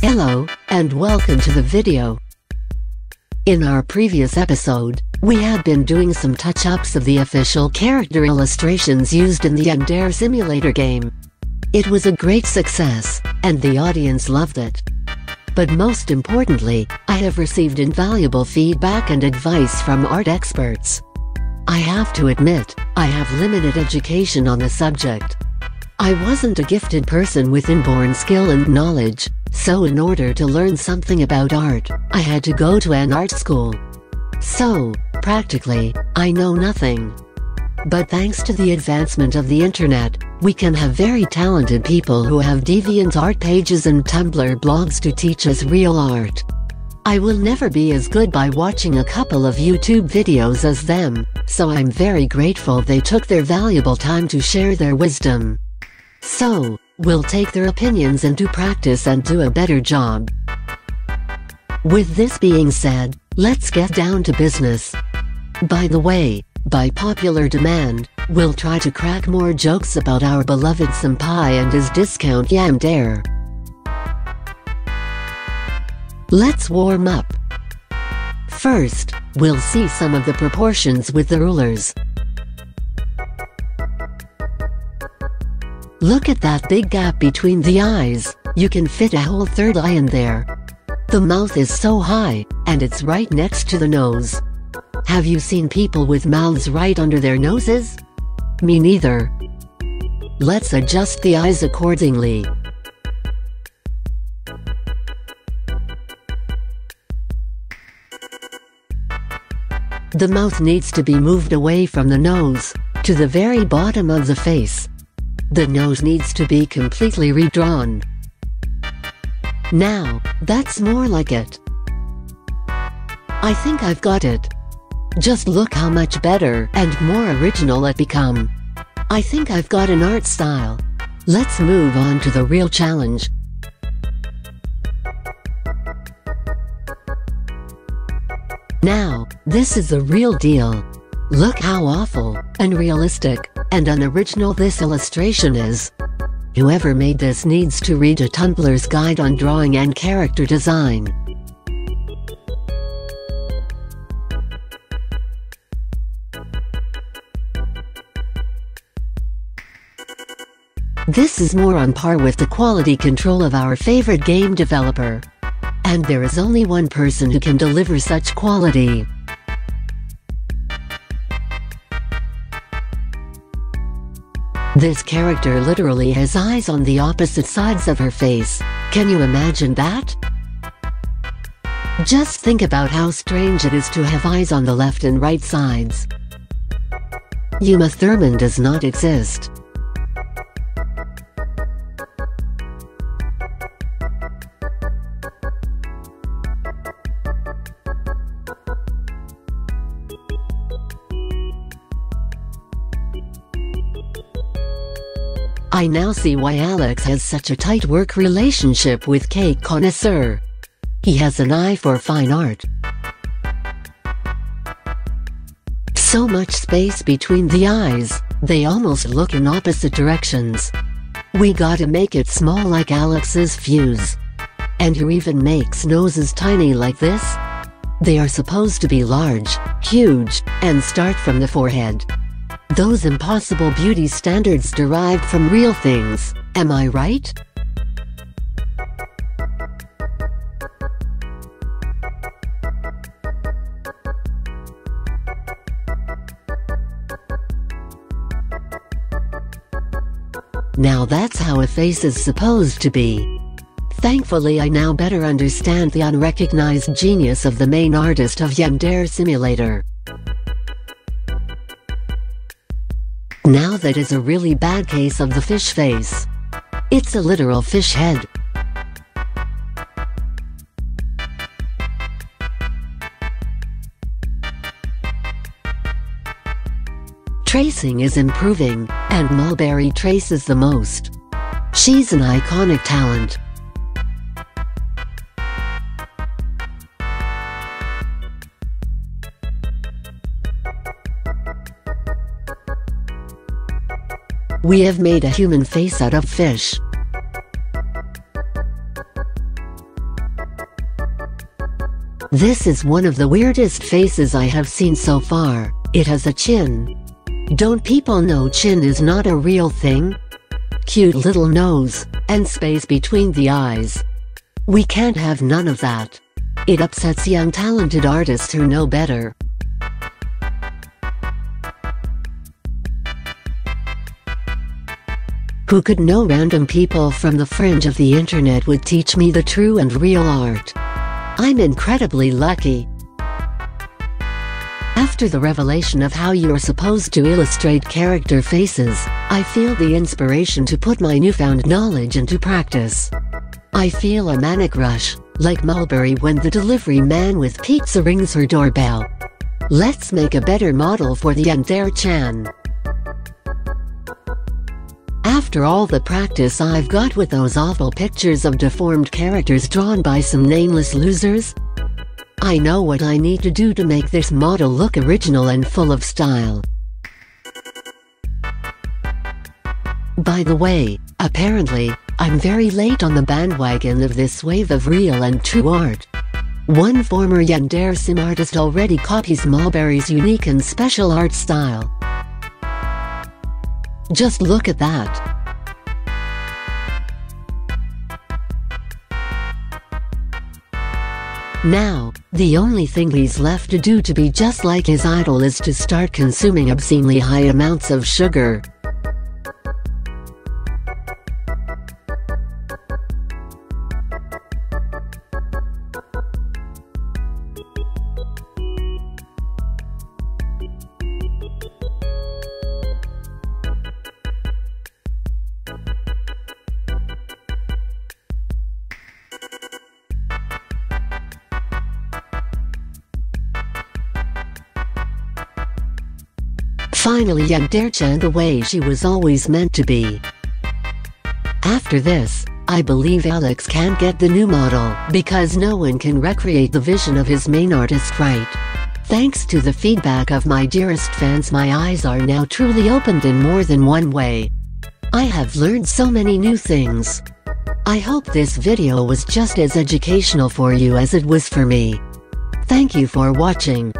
Hello, and welcome to the video. In our previous episode, we had been doing some touch-ups of the official character illustrations used in the Yandere Simulator game. It was a great success, and the audience loved it. But most importantly, I have received invaluable feedback and advice from art experts. I have to admit, I have limited education on the subject. I wasn't a gifted person with inborn skill and knowledge, so in order to learn something about art, I had to go to an art school. So, practically, I know nothing. But thanks to the advancement of the internet, we can have very talented people who have deviant art pages and Tumblr blogs to teach us real art. I will never be as good by watching a couple of YouTube videos as them, so I'm very grateful they took their valuable time to share their wisdom. So, we'll take their opinions into practice and do a better job. With this being said, let's get down to business. By the way, by popular demand, we'll try to crack more jokes about our beloved senpai and his discount Yandere. Let's warm up. First, we'll see some of the proportions with the rulers. Look at that big gap between the eyes, you can fit a whole third eye in there. The mouth is so high, and it's right next to the nose. Have you seen people with mouths right under their noses? Me neither. Let's adjust the eyes accordingly. The mouth needs to be moved away from the nose, to the very bottom of the face. The nose needs to be completely redrawn. Now, that's more like it. I think I've got it. Just look how much better and more original it become. I think I've got an art style. Let's move on to the real challenge. Now, this is the real deal. Look how awful, unrealistic, and unoriginal this illustration is. Whoever made this needs to read a Tumblr's guide on drawing and character design. This is more on par with the quality control of our favorite game developer. And there is only one person who can deliver such quality. This character literally has eyes on the opposite sides of her face. Can you imagine that? Just think about how strange it is to have eyes on the left and right sides. Uma Thurman does not exist. I now see why Alex has such a tight work relationship with Cake Connoisseur. He has an eye for fine art. So much space between the eyes, they almost look in opposite directions. We gotta make it small like Alex's fuse. And who even makes noses tiny like this? They are supposed to be large, huge, and start from the forehead. Those impossible beauty standards derived from real things, am I right? Now that's how a face is supposed to be. Thankfully I now better understand the unrecognized genius of the main artist of Yandere Simulator. Now that is a really bad case of the fish face. It's a literal fish head. Tracing is improving, and Mulberry traces the most. She's an iconic talent. We have made a human face out of fish. This is one of the weirdest faces I have seen so far. It has a chin. Don't people know chin is not a real thing? Cute little nose, and space between the eyes. We can't have none of that. It upsets young talented artists who know better. Who could know random people from the fringe of the internet would teach me the true and real art. I'm incredibly lucky. After the revelation of how you're supposed to illustrate character faces, I feel the inspiration to put my newfound knowledge into practice. I feel a manic rush, like Mulberry when the delivery man with pizza rings her doorbell. Let's make a better model for the Yandere Chan. After all the practice I've got with those awful pictures of deformed characters drawn by some nameless losers, I know what I need to do to make this model look original and full of style. By the way, apparently, I'm very late on the bandwagon of this wave of real and true art. One former Yandere sim artist already copies Mulberry's unique and special art style. Just look at that. Now, the only thing he's left to do to be just like his idol is to start consuming obscenely high amounts of sugar. Finally Yandere-chan the way she was always meant to be. After this, I believe Alex can't get the new model because no one can recreate the vision of his main artist right. Thanks to the feedback of my dearest fans my eyes are now truly opened in more than one way. I have learned so many new things. I hope this video was just as educational for you as it was for me. Thank you for watching.